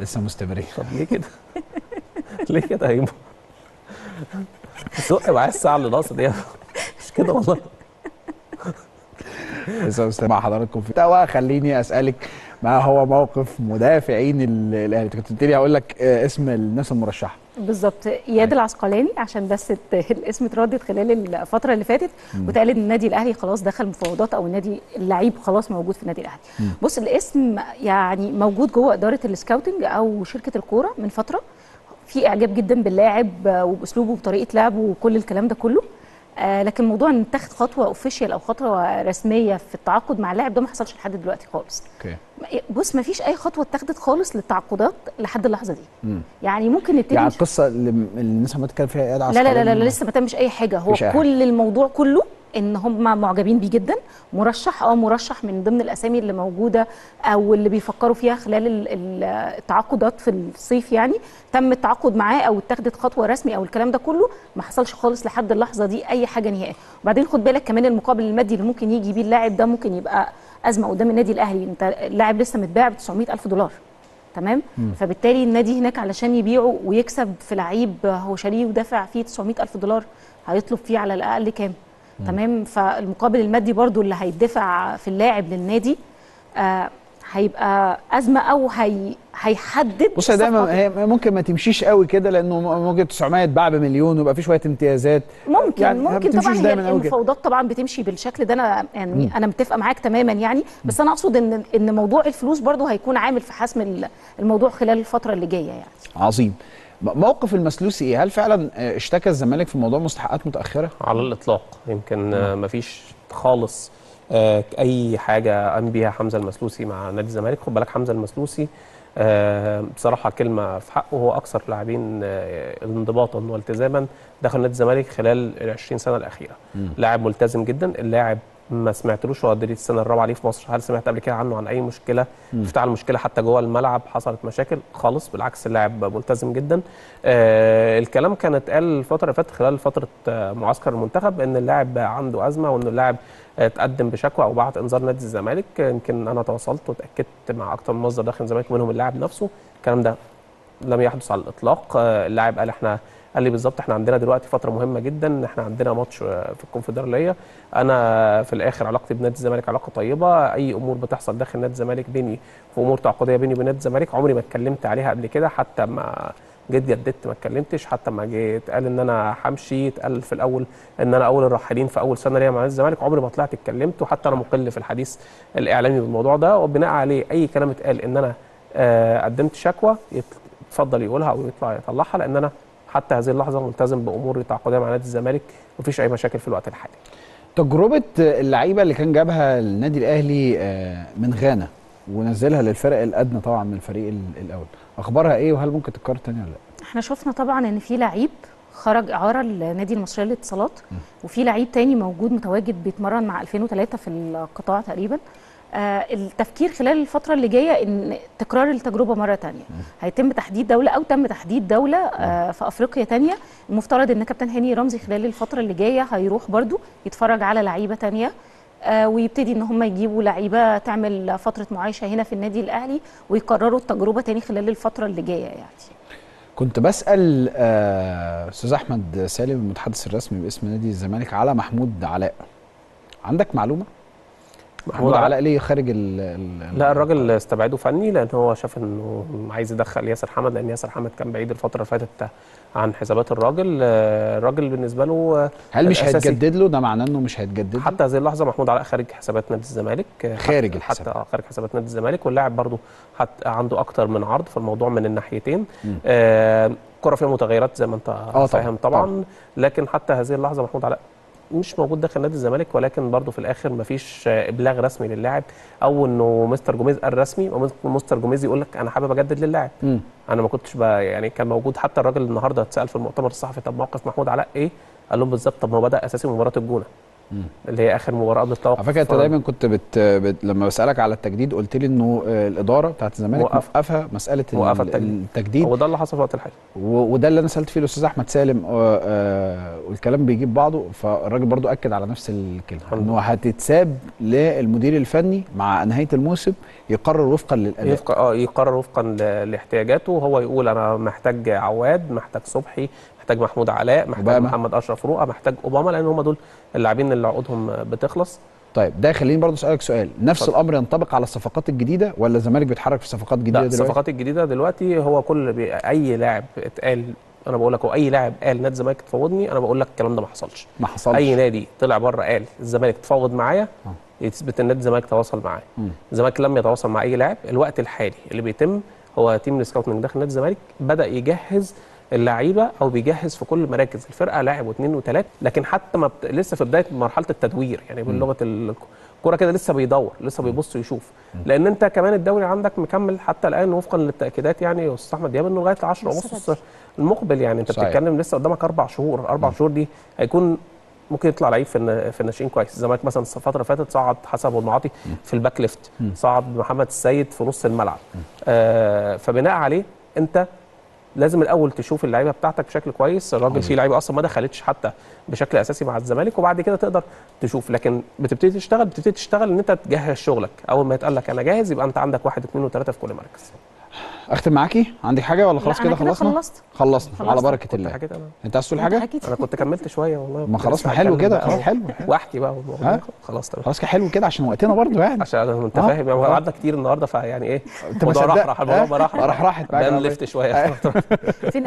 لسه مستمرين طب ليه كده؟ ليه كده يا هيمو؟ زق معايا الساعة اللي ناقصة دي مش كده والله لسه مع حضراتكم في توا خليني أسألك ما هو موقف مدافعين ال- الأهلي؟ كنت قلت لي هقول لك آه، اسم الناس المرشحة. بالظبط. اياد العسقلاني عشان بس الاسم اتردد خلال الفترة اللي فاتت واتقال ان النادي الأهلي خلاص دخل مفاوضات أو النادي اللعيب خلاص موجود في النادي الأهلي. بص الاسم يعني موجود جوه إدارة ال scouting أو شركة الكورة من فترة. في إعجاب جدا باللاعب آه، وبأسلوبه وبطريقه لعبه وكل الكلام ده كله. لكن موضوع إن تاخد خطوة official أو خطوة رسمية في التعاقد مع اللاعب ده ما حصلش لحد دلوقتي خالص. okay. بص ما فيش أي خطوة اتخذت خالص للتعاقدات لحد اللحظة دي. يعني ممكن نبتدي يعني القصة اللي الناس عمالة تتكلم فيها اياد لا لا لا, لا, لا لسه ما تمش أي حاجة. هو أي حاجة. كل الموضوع كله إن هم معجبين بيه جدا مرشح آه مرشح من ضمن الأسامي اللي موجودة أو اللي بيفكروا فيها خلال ال- ال- التعاقدات في الصيف يعني. تم التعاقد معاه أو اتخذت خطوة رسمي أو الكلام ده كله. ما حصلش خالص لحد اللحظة دي أي حاجة نهائي. وبعدين خد بالك كمان المقابل المادي اللي ممكن يجي بيه اللاعب ده ممكن يبقى أزمة قدام النادي الأهلي. أنت اللاعب لسه متباع ب 900 ألف دولار. تمام؟ فبالتالي النادي هناك علشان يبيعه ويكسب في لعيب هو شاريه ودافع فيه 900 ألف دولار هيطلب فيه على الأقل كام؟ تمام؟ فالمقابل المادي برضو اللي هيدفع في اللاعب للنادي آه هيبقى أزمة أو هي هيحدد بص دايما هي ممكن ما تمشيش قوي كده لأنه ممكن 900 يتباع بمليون ويبقى في شوية امتيازات. ممكن يعني ممكن طبعا هي. المفاوضات طبعا بتمشي بالشكل ده أنا يعني أنا متفقة معاك تماما يعني بس أنا أقصد ان إن موضوع الفلوس برضو هيكون عامل في حسم ال- الموضوع خلال الفترة اللي جاية يعني. عظيم. موقف المسلوسي إيه؟ هل فعلا آه، اشتكى الزمالك في موضوع مستحقات متأخرة؟ على الإطلاق. يمكن آه، مفيش خالص آه، أي حاجة قام بيها حمزة المسلوسي مع نادي الزمالك. خد بالك حمزة المسلوسي بصراحة كلمة في حقه. هو أكثر لاعبين آه، انضباطا والتزاما دخل نادي الزمالك خلال ال 20 سنة الأخيرة. لاعب ملتزم جدا. اللاعب ما سمعتلوش هو دي السنة الرابعه ليه في مصر؟ هل سمعت قبل كده عنه عن أي مشكلة؟ افتعل مشكله حتى جوه الملعب حصلت مشاكل خالص بالعكس اللاعب ملتزم جدا. آه الكلام كان اتقال الفترة اللي فاتت خلال فترة آه معسكر المنتخب إن اللاعب عنده أزمة وإن اللاعب آه، تقدم بشكوى أو بعت إنذار نادي الزمالك. يمكن أنا تواصلت وتأكدت مع أكتر من مصدر داخل الزمالك منهم اللاعب نفسه. الكلام ده لم يحدث على الإطلاق. آه، اللاعب قال إحنا قال لي بالظبط إحنا عندنا دلوقتي فترة مهمة جدا إحنا عندنا ماتش آه، في الكونفدرالية. أنا في الآخر علاقتي بنادي الزمالك علاقة طيبة. أي أمور بتحصل داخل نادي الزمالك بيني في أمور تعاقدية بيني وبين نادي الزمالك عمري ما اتكلمت عليها قبل كده. حتى ما جيت جددت ما اتكلمتش. حتى ما جيت قال إن أنا همشي اتقال في الأول إن أنا أول الراحلين في أول سنة ليا مع نادي الزمالك. عمري ما طلعت اتكلمت وحتى أنا مقل في الحديث الإعلامي بالموضوع ده. وبناء عليه أي كلام اتقال إن أنا آه، قدمت شكوى يت- يتفضل يقولها أو يطلع يطلعها لأن أنا حتى هذه اللحظة ملتزم بأمور التعاقديه مع نادي الزمالك. مفيش أي مشاكل في الوقت الحالي. تجربة اللعيبة اللي كان جابها النادي الأهلي آه، من غانا ونزلها للفرق الأدنى طبعا من الفريق ال- الأول. أخبارها إيه وهل ممكن تتكرر تاني ولا لأ؟ إحنا شفنا طبعا إن في لعيب خرج إعارة لنادي المصرية للاتصالات وفي لعيب تاني موجود متواجد بيتمرن مع 2003 في القطاع تقريبا. آه التفكير خلال الفترة اللي جاية إن تكرار التجربة مرة تانية. هيتم تحديد دولة أو تم تحديد دولة آه في أفريقيا تانية. المفترض إن كابتن هاني رمزي خلال الفترة اللي جاية هيروح برضو يتفرج على لعيبة تانية آه ويبتدي إن هم يجيبوا لعيبة تعمل فترة معايشة هنا في النادي الأهلي ويكرروا التجربة تاني خلال الفترة اللي جاية يعني. كنت بسأل آه، أستاذ أحمد سالم المتحدث الرسمي باسم نادي الزمالك على محمود علاء. عندك معلومة؟ محمود علاء ليه خارج ال ال لا الراجل استبعده فني لأن هو شاف إنه عايز يدخل ياسر حمد لأن ياسر حمد كان بعيد الفترة اللي فاتت عن حسابات الراجل. آه، الراجل بالنسبة له آه، هل مش هيتجدد له؟ ده معناه إنه مش هيتجدد له؟ حتى هذه اللحظة محمود علاء خارج حسابات نادي الزمالك. آه، خارج الحسابات. حتى آه، خارج حسابات نادي الزمالك واللاعب برضه حتى عنده أكتر من عرض فالموضوع من الناحيتين. آه، الكره فيها متغيرات زي ما أنت طبعاً، فاهم طبعا, طبعاً. لكن حتى هذه اللحظة محمود علاء مش موجود داخل نادي الزمالك ولكن برضه في الآخر مفيش إبلاغ رسمي للاعب أو إنه مستر جوميز الرسمي أو مستر جوميز يقول لك أنا حابب أجدد للاعب. أنا ما كنتش يعني كان موجود حتى الراجل النهارده اتسأل في المؤتمر الصحفي طب موقف محمود علاء إيه؟ قال لهم بالظبط طب ما هو بدأ أساسي مباراة الجونة اللي هي آخر مباراة قبل التوقف على فكرة أنت دايما كنت بت... بت... لما بسألك على التجديد قلت لي إنه آه، الإدارة بتاعت الزمالك موقفة. موقفة مسألة ال- موقفة التجديد. التجديد. هو ده اللي حصل في وقت الحالي و... وده اللي أنا سألت فيه الأستاذ أحمد سالم آه، آه، والكلام بيجيب بعضه فالراجل برضو أكد على نفس الكلمة إنه هتتساب للمدير الفني مع نهاية الموسم يقرر وفقا للأداء. يفق... آه يقرر وفقا لاحتياجاته هو يقول أنا محتاج عواد محتاج صبحي محتاج محمود علاء محتاج أوباما. محمد أشرف رؤى محتاج أوباما لأن هم دول اللاعبين اللي عقودهم بتخلص طيب ده خليني برضو أسألك سؤال نفس اتفضل. الأمر ينطبق على الصفقات الجديدة ولا الزمالك بيتحرك في صفقات جديدة دلوقتي الصفقات الجديدة دلوقتي هو كل بي... أي لاعب اتقال أنا بقول لك هو أي لاعب قال نادي الزمالك تفاوضني أنا بقول لك الكلام ده ما حصلش ما حصلش أي نادي طلع بره قال الزمالك تفاوض معايا آه. يثبت إن نادي الزمالك تواصل مم. الزمالك لم يتواصل مع أي لاعب الوقت الحالي اللي بيتم هو team ال scouting داخل نادي الزمالك بدأ يجهز اللعيبة أو بيجهز في كل مراكز الفرقة لاعب واثنين وثلاث لكن حتى ما بت... لسه في بداية مرحلة التدوير يعني بلغه الكورة كده لسه بيدور لسه بيبص يشوف لأن أنت كمان الدوري عندك مكمل حتى الآن وفقا للتأكيدات يعني يا أستاذ أحمد دياب انه لغاية 10 أغسطس المقبل يعني. أنت صحيح. بتتكلم لسه قدامك أربع شهور أربع شهور دي هيكون ممكن يطلع لعيب في في الناشئين كويس. الزمالك مثلا الفترة اللي فاتت صعد حسن أبو المعاطي في ال back left صعد محمد السيد في نص الملعب. آه فبناء عليه أنت لازم الأول تشوف اللعيبة بتاعتك بشكل كويس. الراجل فيه لعيبة أصلا ما دخلتش حتى بشكل أساسي مع الزمالك وبعد كده تقدر تشوف. لكن بتبتدي تشتغل بتبتدي تشتغل إن أنت تجهز شغلك. أول ما يتقال لك أنا جاهز يبقى أنت عندك واحد اثنين وثلاثه في كل مركز. أختم معاكي؟ عندك حاجة ولا خلاص كده خلصنا؟ خلصت. خلصنا. خلصت. على بركة الله. أنت عايز تقول حاجة؟ أنا كنت كملت شوية والله. ما خلاص ما حلو كده. بقى. خلاص حلو واحكي بقى؟ خلاص تمام. خلاص كده حلو كده عشان وقتنا برضو يعني. عشان أنت. فاهم يعني آه. قعدنا كتير النهارده فيعني إيه؟ الموضوع. راح راح الموضوع. راح بان على لفت شوية. فين